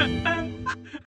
ha ha